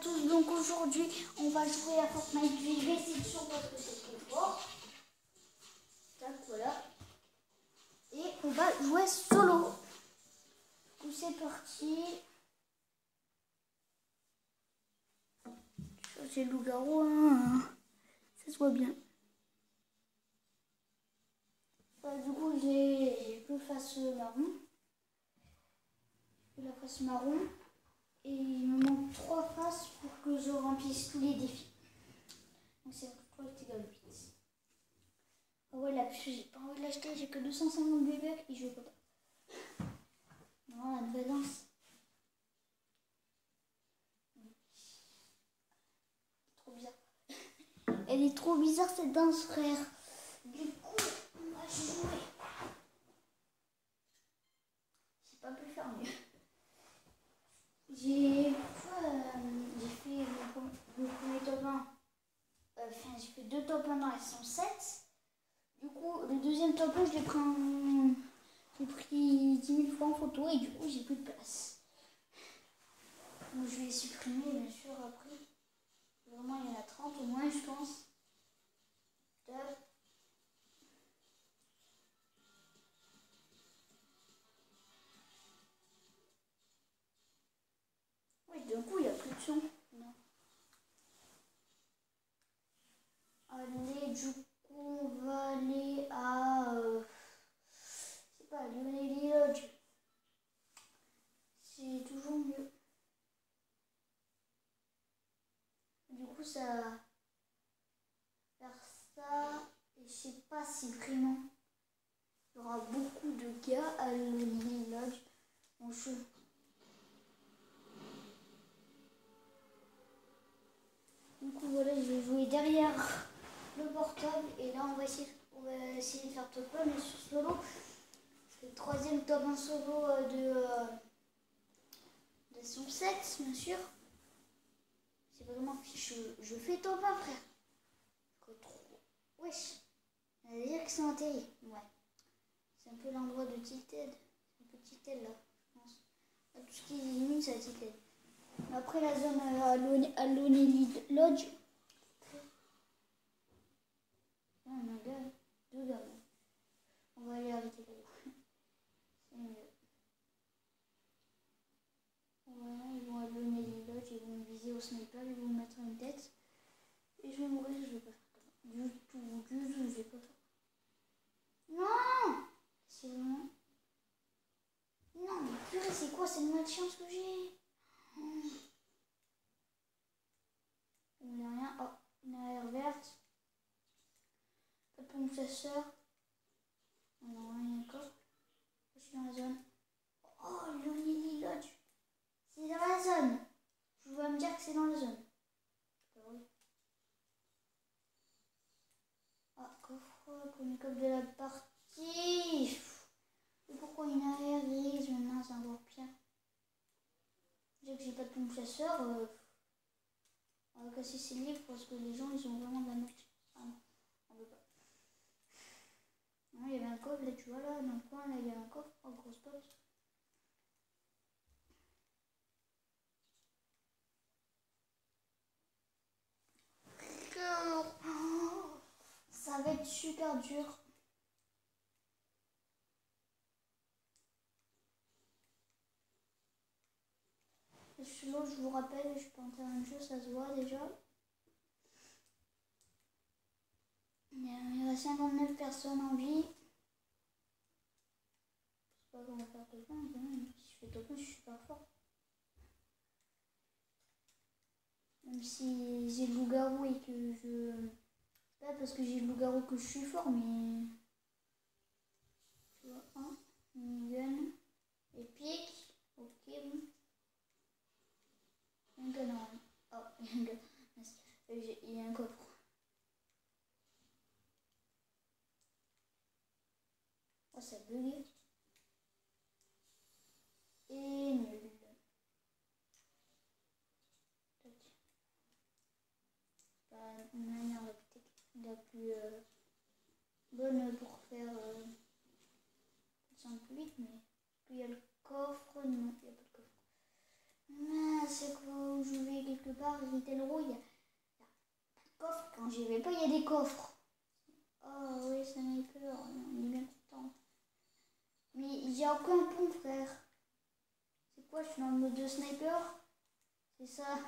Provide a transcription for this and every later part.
tous, donc aujourd'hui on va jouer à Fortnite. Je vais essayer de sur parce que c'est trop fort. Voilà. Et on va jouer solo. Donc c'est parti. C'est le loup-garou, hein. ça se voit bien. Euh, du coup j'ai que face marron. La face marron. Et il me manque trois faces pour que je remplisse tous les défis. Donc c'est 3 égale 8. Ah ouais, la puce, j'ai pas envie de l'acheter, j'ai que 250 bébés et je veux pas. Non, la nouvelle danse. Trop bizarre. Elle est trop bizarre cette danse, frère. Du coup, on va jouer. J'ai pas pu faire mieux. J'ai euh, fait le, premier top 1. Euh, enfin, j'ai fait deux top 1 dans la 107. Du coup, le deuxième top 1, je l'ai pris en... J'ai pris 10 000 fois en photo et du coup, j'ai plus de place. Donc, je vais les supprimer, bien sûr, après. Vraiment, il y en a 30 au moins, je pense. D'un coup, il n'y a plus de son. Non. Allez, du coup, on va aller à. Euh, c'est pas, Lionel Lodge. C'est toujours mieux. Du coup, ça. Faire ça. Et je sais pas si vraiment. Il y aura beaucoup de gars à Lionel Lodge. Je. Du coup voilà, je vais jouer derrière le portable et là on va essayer, de faire top 1 mais sur solo. C'est le troisième top 1 solo euh, de, euh, son set bien sûr. C'est vraiment je, je fais top 1 frère. Wesh. On va dire que c'est atterri. Ouais. C'est un peu l'endroit de Tilted. C'est un peu Tilted là, je pense. Tout ce qui est c'est à Tilted. Après la zone à Lonely Lodge. God, deux. On va aller arrêter là. C'est mieux. Voilà, ils vont à Lonely Lodge, ils vont me viser au sniper, ils vont me mettre une tête. Et je vais mourir, je vais pas faire ça. Du tout, du tout, je vais pas faire Non C'est vraiment. Non, mais purée, c'est quoi cette malchance que j'ai? Il n'y a rien. Oh, une arrière verte. Pas de pompe chasseur. Non, rien encore. Je suis dans la zone. Oh, Lonely Lodge. C'est dans la zone. Je veux me dire que c'est dans la zone. Ah, coffre, coffre de la partie. Et pourquoi une arrière grise maintenant, c'est encore pire. Déjà que j'ai pas de pompe chasseur, euh, on va casser ces livres parce que les gens ils ont vraiment de la merde. Ah non, on veut pas. Non, il y avait un coffre là, tu vois là, dans le coin, là il y a un coffre. Oh, gros spot. Ça va être super dur. Je vous rappelle, je peux entrer un jeu, ça se voit déjà. Il y a 59 personnes en vie. Je sais pas comment faire top 1, si je fais 1, je suis super fort. Même si j'ai le loup-garou et que je... Pas parce que j'ai le loup-garou que je suis fort, mais... Tu vois, un, minigun, épique, ok, bon. Gars Oh, il y a un coffre. Oh, ça bugué. Et nul. Une manière la plus bonne pour faire euh, 108, mais puis il y a le coffre. Non, c'est où je vais quelque part, il y a, a de coffre. Quand j'y vais pas, il y a des coffres. Oh oui, ça m'a peur, on est bien content. Mais il n'y a aucun pont, frère. C'est quoi, je suis dans le mode de sniper? C'est ça.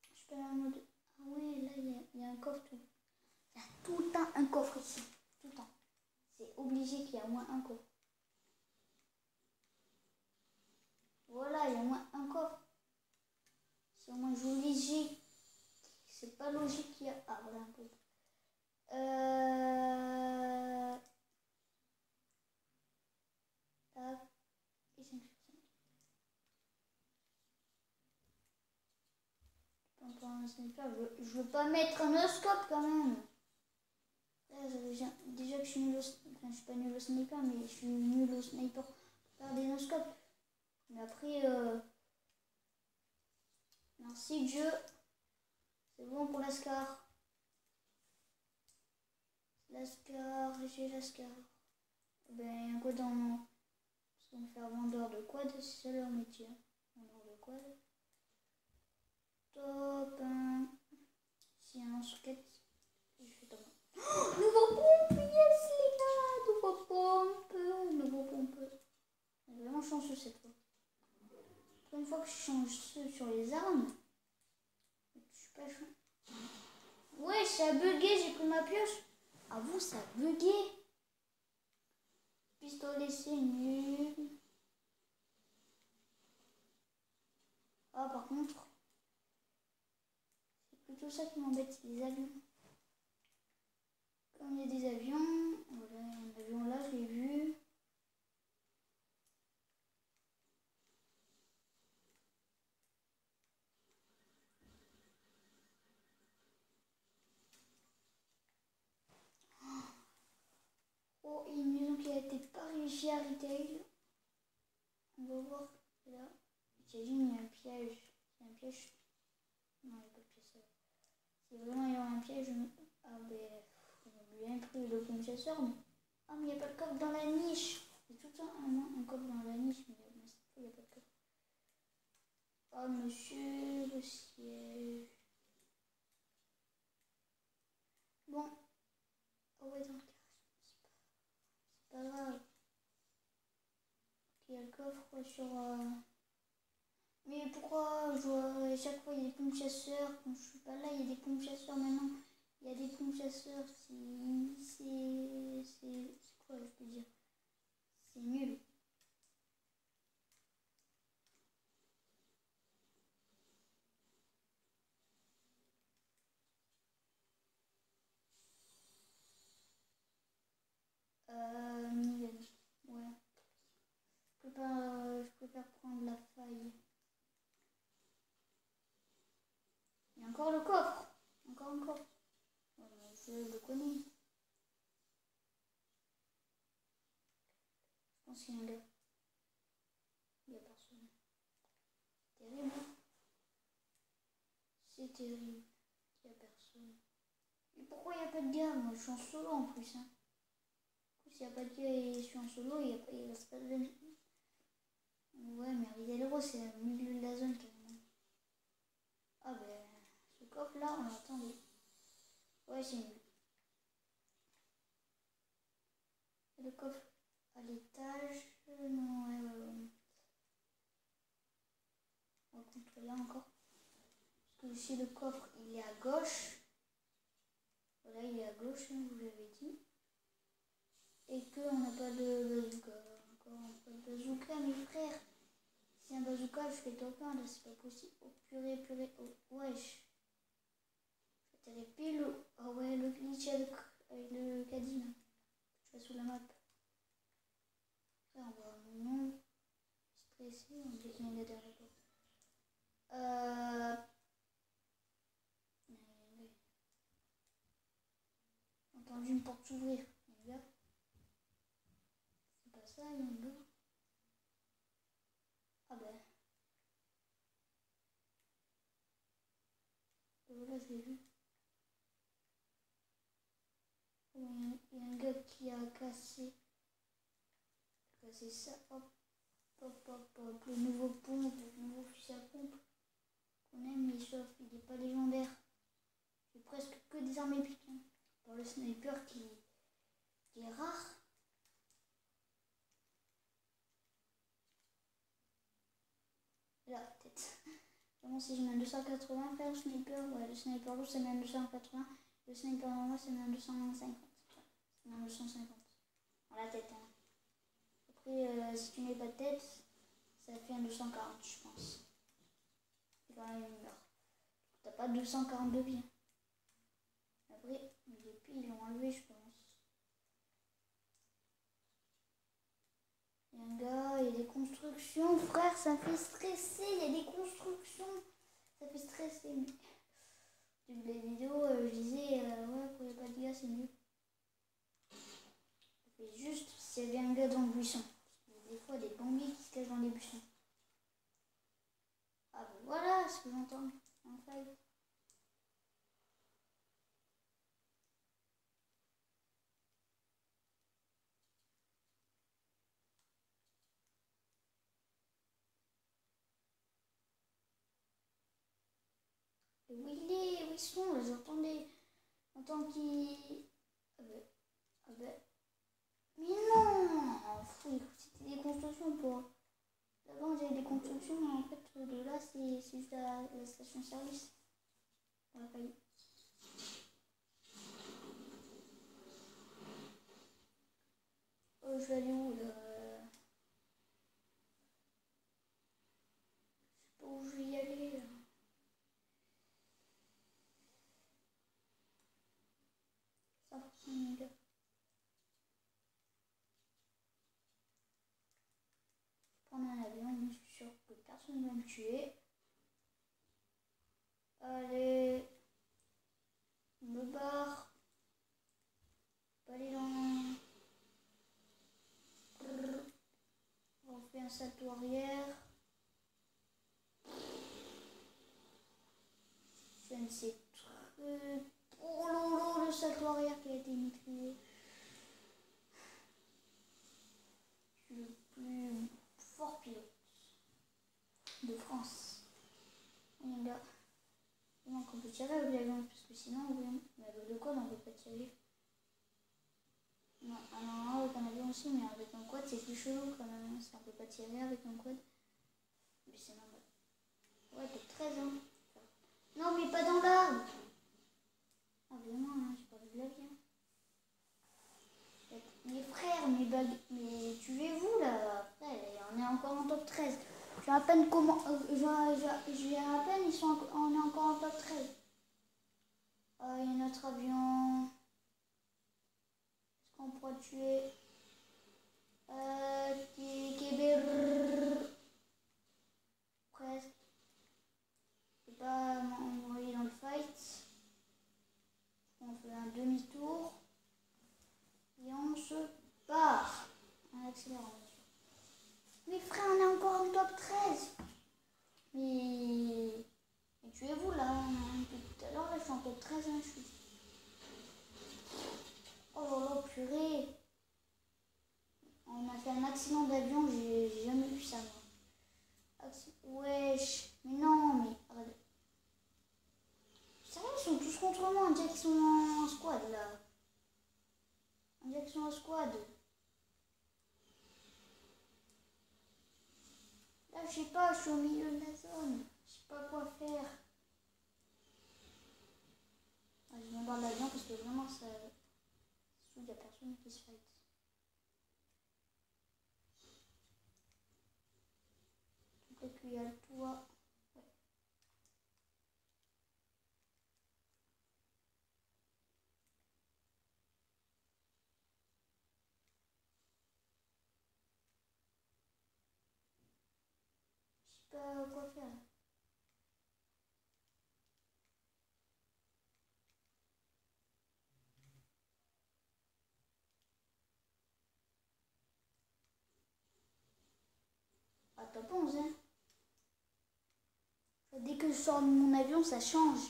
Je suis pas mode... Ah oui, là, il y a, y a un coffre tout. Il y a tout le temps un coffre ici. Tout le temps. C'est obligé qu'il y ait au moins un coffre. Voilà, il y a moins un coffre. Si au moins léger, c'est pas logique qu'il y a. Ah, voilà un peu. Euh... Tac. Et 5 sur 5. Encore un sniper. Je, veux- pas mettre un oscope quand même. Déjà que je suis nul au, enfin, je suis pas nul au sniper, mais je suis nul au sniper par des noscopes. Mais après, euh... merci Dieu. C'est bon pour l'ascar. L'ascar, j'ai l'ascar. Ben, quad en. Parce qu'on faire vendeur de quad, c'est ça leur métier. Vendeur de quad. Top 1. S'il y a un socket, je fais top 1. Oh, nouveau pompe, yes les gars Nouveau pompe, nouveau pompe. On est vraiment chanceux cette fois. Pour une fois que je change ceux sur les armes, je suis pas. Ouais, ça a bugué, j'ai pris ma pioche. Ah vous, ça a bugué. Pistolet, c'est nul. Ah, par contre, c'est plutôt ça qui m'embête, les avions. Comme il y a des avions, voilà, un avion là, je l'ai vu. Oh, il y a maison qui a été pas à retail. On va voir là. J'imagine il y a un piège. Il y a un piège. Non, il n'y a pas de piège. Si vraiment il y a un piège, ah ben, on a bien pris le pompe chasseur. Mais... Ah, mais il n'y a pas de coffre dans la niche. C'est tout le temps un, un coffre dans la niche, mais il n'y a pas de coffre. Oh, monsieur, le siège. Bon. Oh, ouais, dans le c'est pas Il y a le coffre sur. euh, Mais pourquoi je dois- chaque fois il y a des pompes chasseurs? Quand je suis pas là, il y a des pompes chasseurs maintenant. Il y a des pompes chasseurs. C'est c'est quoi, je peux dire? C'est nul. Euh. Niven. Ouais. Je préfère, euh, je préfère prendre la faille. Il y a encore le coffre. Encore un coffre. Ouais, mais je le connais. Je pense qu'il y a un gars. Il n'y a personne. Terrible. hein. C'est terrible. Il n'y a personne. Et pourquoi il n'y a pas de gars? Moi, je suis en solo en plus. Hein. S'il n'y a pas de gars et je suis en solo, il reste pas de Ouais, mais Ridel c'est au milieu de la zone. Ah ben, ce coffre là, on l'attendait. Ouais, c'est. Et Le coffre à l'étage. Non, ouais, ouais, ouais. On va contrôler là encore. Parce que ici, le coffre, il est à gauche. Voilà, il est à gauche, hein, je vous l'avais dit. Et qu'on n'a pas de. Encore pas de bazooka, mes frères. Un bazooka, je fais top 1, là, c'est pas possible. Oh purée, purée, oh, wesh. J'atterris pile au... Ah ouais, le glitch avec, le caddie. Je vais sous la map. Là, on mon nom. Stressé, on dit qu'il y en a derrière porte. Euh... Entendu une porte s'ouvrir. A. C'est pas ça, il y a un gars. Ah ben. Là, je l'ai vu. Il y, a un- il gars qui a cassé. Cassé ça. Hop. Hop, hop, hop. Le nouveau pompe, le nouveau fusil à pompe. Qu'on pas légendaire. J'ai presque que des armes épiques. Hein. Pour le sniper qui est rare. La tête. Vraiment, si je mets un 280, faire le sniper, ouais, le sniper rouge, c'est même 280. Le sniper normal, c'est même 250. C'est même 250. Dans la tête, hein. Après, euh, si tu mets pas de tête, ça fait un 240, je pense. C'est quand même une heure. T'as pas 242 vies. Après, les piles, ils l'ont enlevé, je pense. Gars, il y a des constructions. Frère, ça me fait stresser. Il y a des constructions. Ça fait stresser. Mais... Les vidéos, euh, je disais, euh, ouais, pour les pas de gars, c'est mieux. Fait juste s'il y avait un gars dans le buisson. Des fois des pompiers qui se cachent dans les buissons. Ah ben voilà ce que j'entends. Où il est Où ils sont là J'entendais. J'entends qu'ils. Ah ben. Ah. Mais non C'était des constructions pour. D'avant j'avais des constructions, mais en fait de là c'est juste la, la station service. Dans la faillite. Oh, je vais aller où là Je sais pas où je vais y aller là. Prendre un avion, je suis sûr que personne ne va me tuer. Allez, je me barre. Pas aller dans. On fait un salto arrière. Je ne sais truc. Oh lolo, le salto arrière qui a été maîtrisé. Le plus fort pilote de France. Et là, donc on peut tirer avec l'avion, parce que sinon, mais avec le quad, on peut pas tirer. Non, ah non, avec un avion aussi, mais avec un quad, c'est plus chelou quand même. Ça, on peut pas tirer avec un quad. Mais c'est normal. Ouais, t'es 13 ans. Non, mais pas dans l'arbre. Ah, vraiment, hein, j'ai pas vu l'avion. Mes frères, mes bagues, mais tuez-vous là. On est encore en top 13. J'ai à peine comment. Euh, j'ai à peine, ils sont, on est encore en top 13. Ah, il y a notre avion. Est-ce qu'on pourra tuer? Euh, Presque. Je peux pas m'envoyer dans le fight. On fait un demi-tour. Et on se part. En accélérant. Mais frère, on est encore en top 13. Mais. Mais tuez-vous là. Depuis tout à l'heure, je suis en top 13. Hein, je suis... Oh là là, purée. On a fait un accident d'avion, j'ai jamais vu ça moi. Acc... Wesh. Mais non, mais. Arrête. Sérieux, ils sont tous contre moi. On dirait qu'ils sont en squad là. En squad. Là, je sais pas, je suis au milieu de la zone. Je sais pas quoi faire. Ah, je dans l'avion parce que vraiment, ça. Il n'y a personne qui se fight. Y a Pas quoi faire. Ah, top 11, hein. Dès que je sors de mon avion, ça change.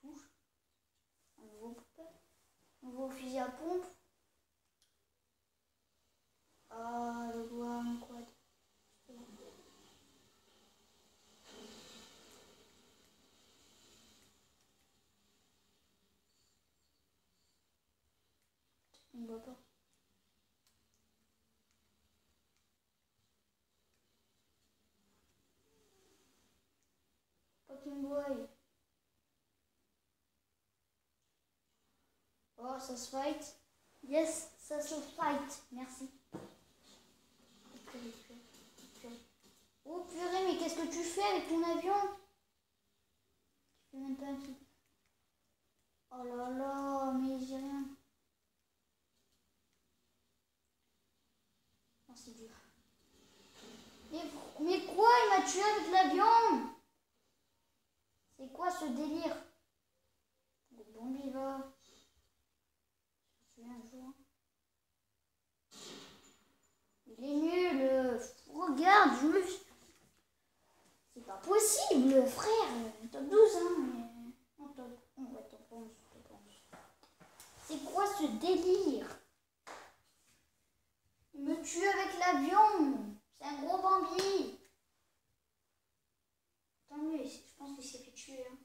Touche. Un nouveau, un nouveau fusil à pompe. Ah, le doigt, un quad. On voit pas. Me voie. Oh, ça se fight. Yes, ça se fight. Merci. Oh purée, mais qu'est-ce que tu fais avec ton avion? Tu fais même pas. Oh là là, mais j'ai rien. Mais, mais quoi Il m'a tué avec l'avion C'est quoi ce délire? Bon, il va. Je un jour. Il est nul. Regarde, je me C'est pas possible, frère. Top 12, hein. Mais... top... Ouais, top 11, top 11. C'est quoi ce délire? Me tue avec l'avion. C'est un gros Bambi. Tant mieux, je pense qu'il s'est fait tuer. Hein.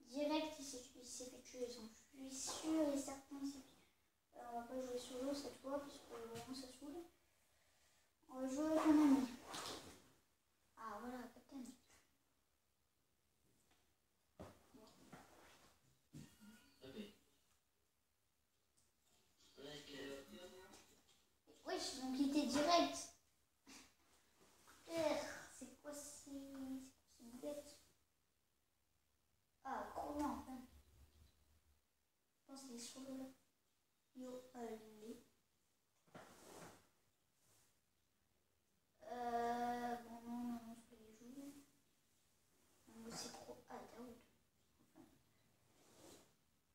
Direct, il s'est fait tuer. Je suis sûr et certain tuer. on va pas jouer solo cette fois parce que vraiment ça saoule. On va jouer avec un ami. Ah voilà, Captain. Wesh, donc il était direct. C'est quoi c'est bête Ah, bien, enfin. Je pense qu'il est sur le... Yo, allez. Euh, bon, non, non, non, je peux les jouer. Non, c'est trop. Ah, Daoud. Enfin,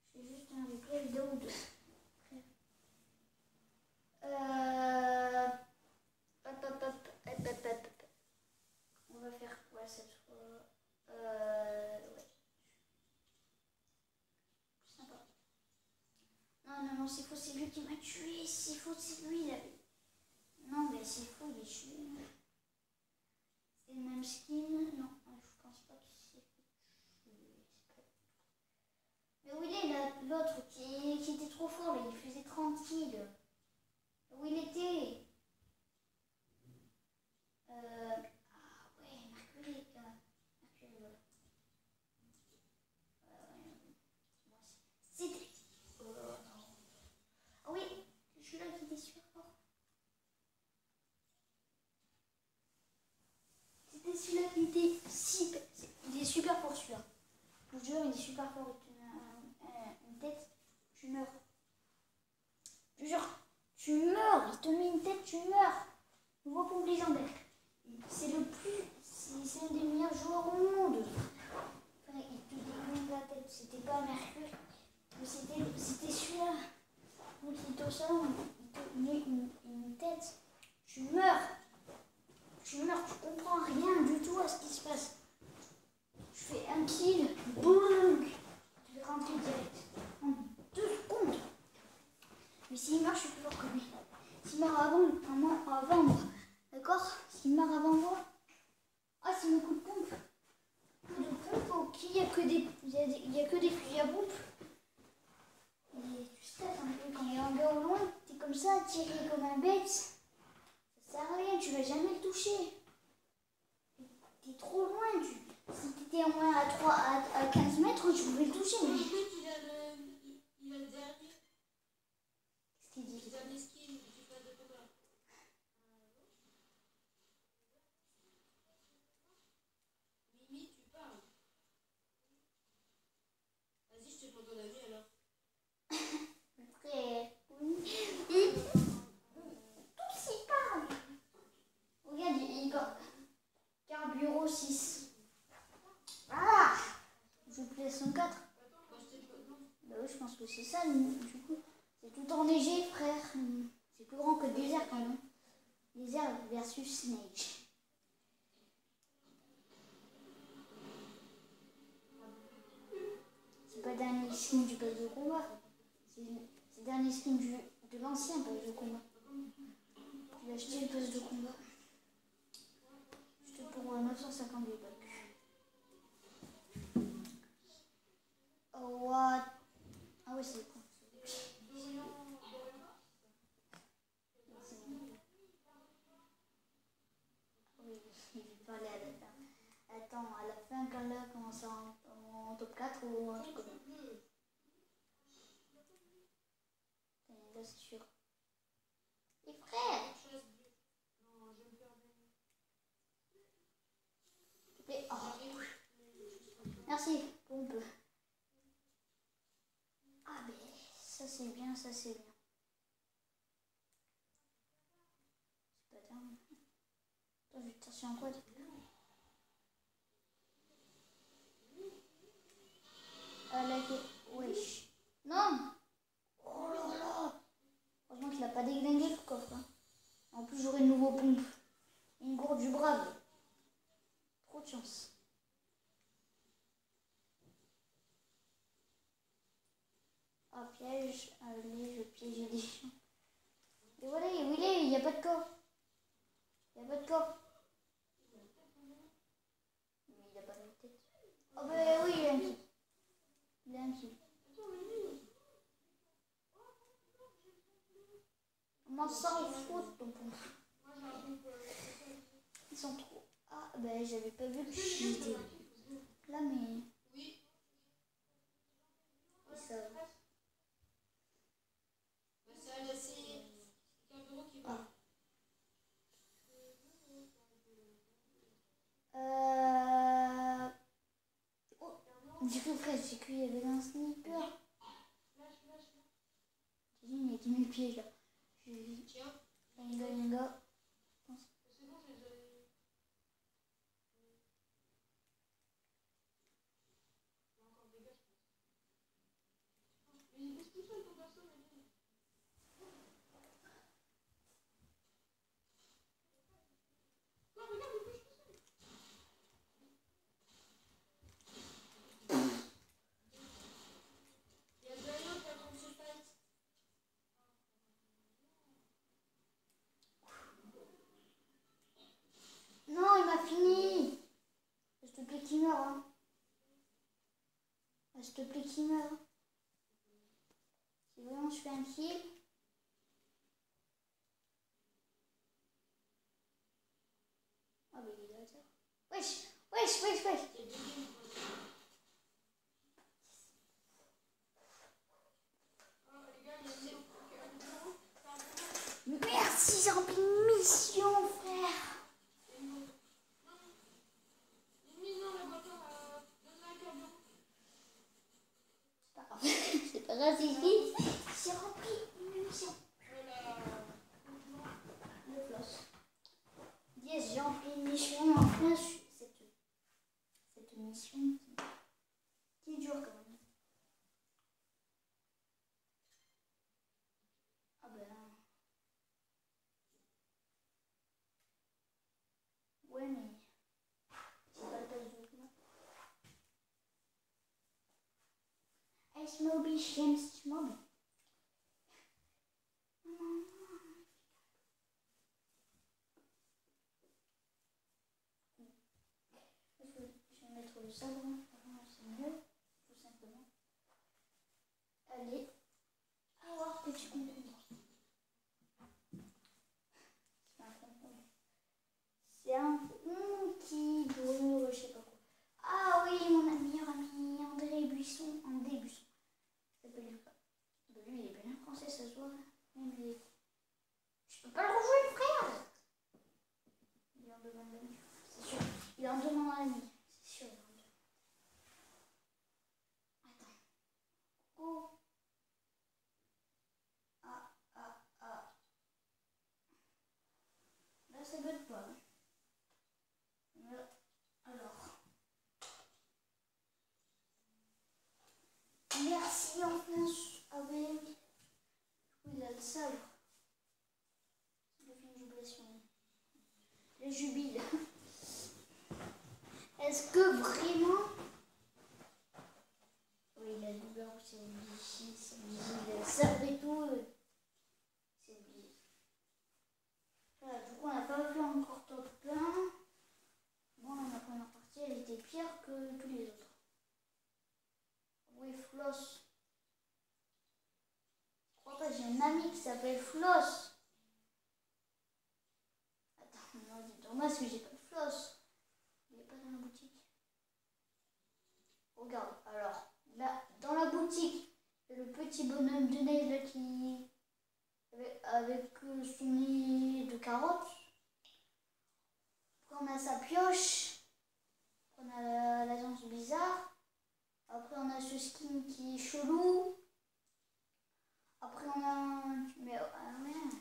je fais juste un replay Daoud. Euh. Hop, hop, hop, hop, hop, hop. On va faire quoi cette fois Euh. Ouais. Sympa. Non, non, non, c'est faux, c'est lui qui m'a tué. C'est faux, c'est lui, il avait. Non, mais c'est faux, il est tué. C'est le même skin Non, je pense pas qu'il s'est fait Mais où il est l'autre qui, qui, était trop fort, là, il faisait 30 kills. Où il était euh, Ah ouais, Mercury. Euh, Mercury, voilà. Euh, C'était. Oh, ah oui, je suis là qui était super fort. C'était celui-là qui était super. Il est super fort celui-là. Je vous jure, il est super fort. Une tête, tu meurs. Je vous jure. Tu meurs, il te met une tête, tu meurs. C'est le plus. C'est un des meilleurs joueurs au monde. il te démonte la tête. C'était pas Mercure, c'était celui-là. Donc il te il te met une, une tête. Tu meurs. Tu meurs, tu comprends rien du tout à ce qui se passe. Je fais un kill, boum, tu vais rentrer direct. En deux secondes. Mais s'il meurt, je suis que lui. S'il meurt avant, avant moi, d'accord S'il meurt avant moi, ah, c'est mon coup de pompe. Coup de pompe, ok, il n'y a que des, il y a, que des fusils à pompe. Et tu sais, un peu quand il y a un gars au loin, t'es comme ça, tiré comme un bête. Ça sert à rien, tu vas jamais le toucher. T'es trop loin, tu. Si t'étais au moins à 3, à, à 15 mètres, tu pouvais le toucher. Il a le, il a le dernier. Qu'est-ce qu'il dit Le dernier skin du pas de combat. Mimi, tu parles. Vas-y, je te prends ton avis alors. Frère. Il... Tous y parlent. Regarde, il parle. Carburo 6. Ah Je plais 104. Moi, je te non. Bah oui, je pense que c'est du coup. C'est tout enneigé, frère. C'est plus grand que le désert quand même. Désert versus Snake. C'est pas le dernier skin du pass de combat. C'est le dernier skin du, de l'ancien pass de combat. J'ai acheté le pass de combat. C'était pour euh, 950 bucks. Oh, what ah oui, c'est con. Oui, il peut aller à la fin. Attends, à la fin, quand là, comment ça, en, en top 4 ou en top 4 Là, c'est sûr. Les frères oh, Merci, pompe. Ça, c'est bien, ça, c'est bien. C'est pas dingue. Attends, je te un quad. Ah, là, wesh. Non Oh là là Heureusement qu'il a pas déglingué le coffre. hein. En plus, j'aurai une nouveau pompe. Une gourde du brave. Trop de chance. Ah, piège. Allez, je piège des chiens. Et voilà, où il est Il n'y a pas de corps. Il n'y a pas de corps. Mais il n'a pas de tête. Oh, bah oui, il a un kill. Il a un kill. Comment ça, on fout ton pompe Ils sont trop. Ah, ben j'avais pas vu que j'étais là, mais. Ça. Bah, ça, là, c'est. C'est un bureau qui va. Oh, j'ai cru, frère, j'ai cru qu'il un sniper. J'ai dit, a 10 000 pièges là. Tiens un gars. C'est bon, j'ai déjà. Il y a encore des gars, je pense. Mais il bouge tout seul ton perso, mais lui. Non, regarde, il bouge tout seul. Il y a Zayo qui a contre ce fight. Non, il m'a fini. S'il te plaît, qu'il meurt. Hein. S'il te plaît, qu'il meurt. Si vraiment je fais un kill. Ah, mais il est là, wesh, wesh, wesh. Il y a deux games. Ah, les gars, il y a Zéro qui a un bureau. T'as un bureau Merci, j'ai rempli une mission, frère. Et non. Non. Limite, non, la voiture, euh, donne-la avec un bureau. C'est pas grave. C'est pas grave, c'est vite. J'ai rempli une mission. Voilà. Le floss. Yes, j'ai rempli une mission. Enfin, je- cette, cette mission qui, qui dure quand même. Ah ben. Ouais, mais. C'est pas le passe de là. Moby, James Moby. Je vais mettre le sabre. Franchement, c'est mieux, tout simplement. Allez, alors petit concombre. C'est un. C'est un concombre, je sais pas quoi. Ah oui, mon meilleur ami, André Buisson, André Buisson. Ça s'appelle Lucas. Bah, lui, il est bien français, ça se voit. Même les... Je peux pas le rejouer, frère Il en demande l'ami, c'est sûr. Il en demande un ami, c'est sûr. il en demande. Attends. Oh. Ah, ah, ah. Là, ça gueule pas. hein. Là, alors. Merci, enfin. Ah, ben oui. Oui, il a le sabre. C'est le film de jubilation. Le jubile. Est-ce que vraiment. Oui, il a le doubleur, c'est oublié ici, c'est oublié, il a le sabre et tout. euh, C'est oublié. Voilà, du coup, on n'a pas vu encore top 1. Bon, la première partie, elle était pire que tous les autres. Oui, Floss. J'ai un ami qui s'appelle Floss. Attends, non, moi parce que j'ai pas de Floss. Il est pas dans la boutique. Regarde, alors, là, dans la boutique, il y a le petit bonhomme de neige qui. avec, son nez de carotte. Après, on a sa pioche. Après, on a la, la danse bizarre. Après, on a ce skin qui est chelou. Après, on a. un- Mais, ah ouais.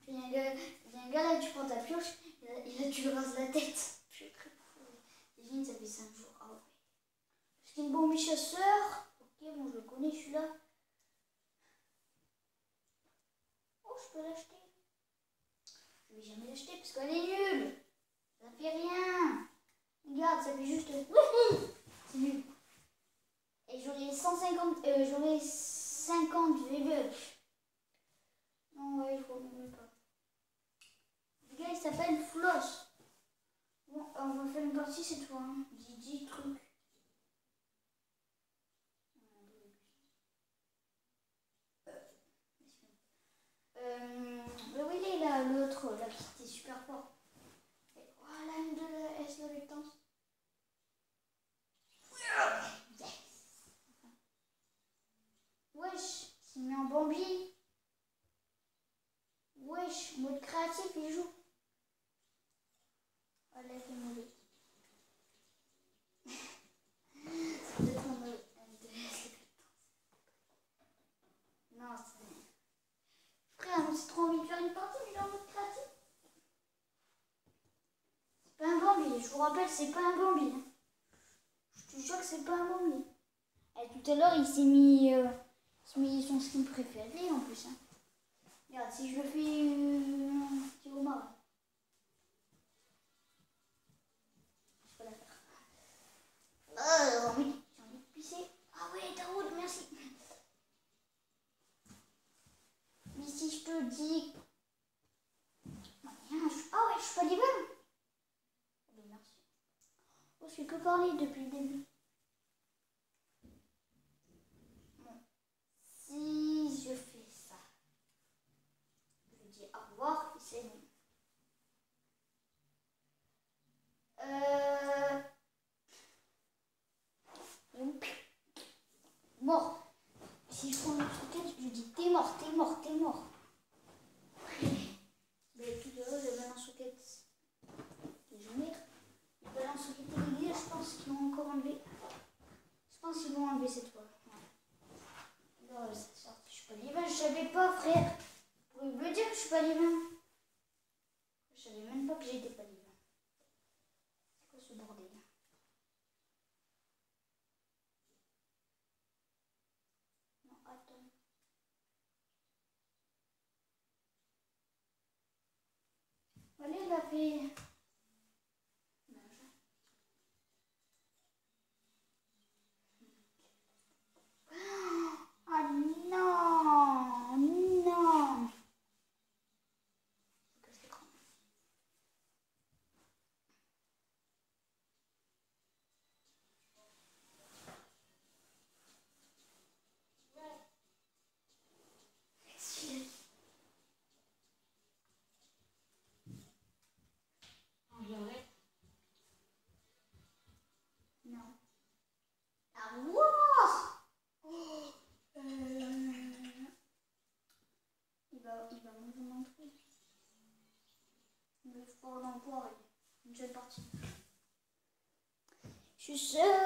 Puis, il y a un gars, y a un gars là, tu prends ta pioche, et là, tu lui rases la tête. Imagine, ça fait 5 jours. Ah ouais. C'est une bombe chasseur. Ok, bon, je le connais celui-là. Oh, je peux l'acheter. Je vais jamais l'acheter parce qu'elle est nulle. Ça fait rien. Regarde, ça fait juste. C'est nul. Et j'aurai 150. Euh, j'aurai 50 V-Bucks. Non, ouais, il faut même pas. Le gars, il s'appelle Floss. Bon, on va faire une partie cette fois. Hein. 10 trucs. Euh, mais où il est là, l'autre, là, qui était super fort Et- Oh, la M de la S, la lectance. Yes. Wesh, il met en Bambi. Wesh, mode créatif, il joue. Oh là, c'est mauvais. C'est peut-être en mode MDS. Non, c'est. Frère, j'ai trop envie de faire une partie, mais il est en mode créatif. C'est pas un Vous rappelle, c'est pas un Bambi. hein. Je te jure que c'est pas un Bambi. Et tout à l'heure, il s'est mis, euh, mis son skin préféré en plus. hein. Regarde, si je le fais euh, un petit. Je peux la faire. Ah, j'ai envie, j'ai envie de pisser. Ah ouais, Daoud, merci. Mais si je te dis... Non, rien, je- Ah ouais, je suis pas libre. Ah ben, merci. Oh, je fais que parler depuis le début. Bon. Si je fais ça, je dis au revoir et c'est bon. Euh... Mort. Si je prends une souquette, je lui dis t'es mort, t'es mort, t'es mort. Mais tout à l'heure, j'avais un souquette. Et je mets. Le balance souquette et les gars, je pense qu'ils vont encore enlever. Je pense qu'ils vont enlever cette fois. Ouais. Non, ça sort. Je suis pas divin, je savais pas, frère. Vous pouvez me le dire que je suis pas divin. Je savais même pas que j'étais pas divin. C'est quoi ce bordel Non, attends. Allez, la Je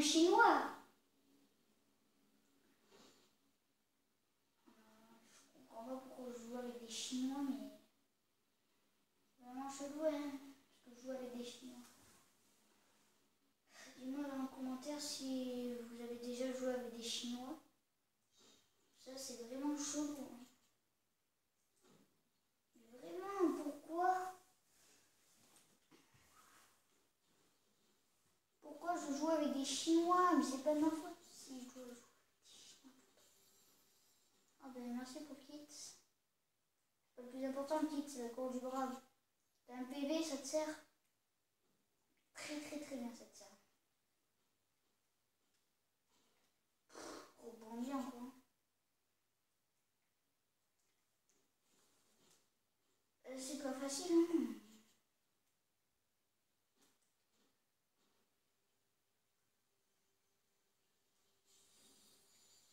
je joue avec un chinois. Je comprends pas pourquoi je joue avec des chinois, mais. C'est vraiment chelou, hein. Parce que je joue avec des chinois. Dis-moi dans les commentaires si vous avez déjà joué avec des chinois. Ça, c'est vraiment chelou. hein. Mais Vraiment, pourquoi Pourquoi je joue avec des chinois Mais c'est pas de ma faute si je joue avec des chinois. Ah ben merci pour Kit. C'est pas le plus important, Kit, c'est la cour du brave. T'as un PV, ça te sert Très très très bien, ça te sert. Quoi. Euh, C'est pas facile, hein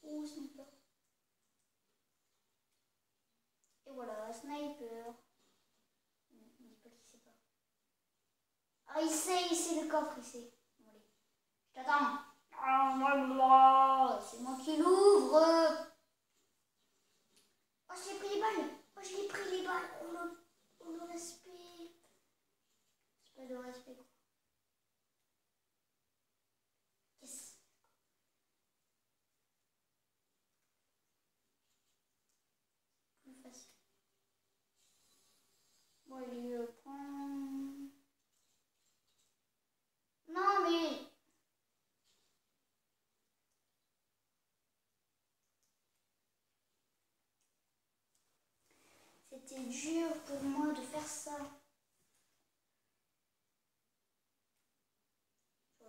Ouh, sniper. Et voilà, sniper. Il pas qu'il sait. Ah, il sait, il sait le coffre, il sait. Bon, allez. Je t'attends. Ah, C'est moi qui l'ouvre. Oh, j'ai pris les balles. Oh, j'ai pris les balles. Oh, le, oh, le respect. C'est pas de respect, quoi. Yes. Plus facile. Bon, il le prend. Non, mais. C'était dur pour moi de faire ça.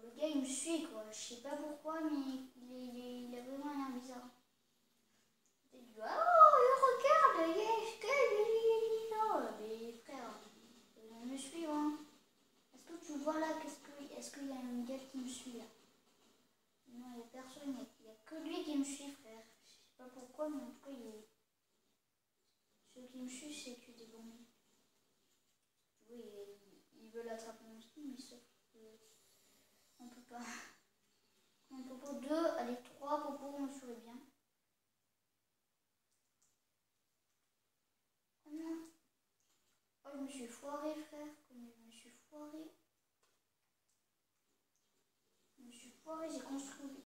Le gars, il me suit, quoi. Je sais pas pourquoi, mais il, est- il, est- il a vraiment un air bizarre. Oh, regarde, est là. Mais frère, il me suivre. Hein. Vois là, qu'est-ce que, est-ce qu'il y a un gars qui me suit là? Non, il n'y a personne, il n'y a, que lui qui me suit, frère. Je sais pas pourquoi, mais en tout cas, il est... Ceux qui me suivent, c'est que des bons. Oui, ils- ils veulent attraper mon skin, mais sauf que on peut pas. On peut pas deux, allez trois popos, on serait bien. Oh non. Oh, je me suis foiré, frère. Je me suis foiré? Foiré, j'ai construit